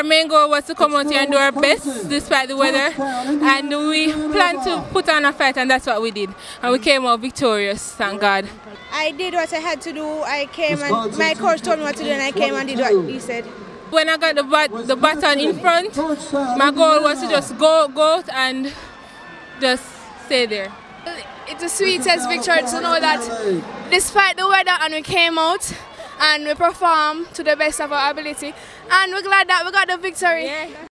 our main goal was to come out here and do our best despite the weather. And we planned to put on a fight, and that's what we did. And we came out victorious, thank God. I did what I had to do. I came and my coach told me what to do, and I came and did what he said. When I got the, bat, the baton in front, my goal was to just go, go out and just stay there. It's a sweetest victory to know that despite the weather and we came out and we perform to the best of our ability and we're glad that we got the victory. Yeah.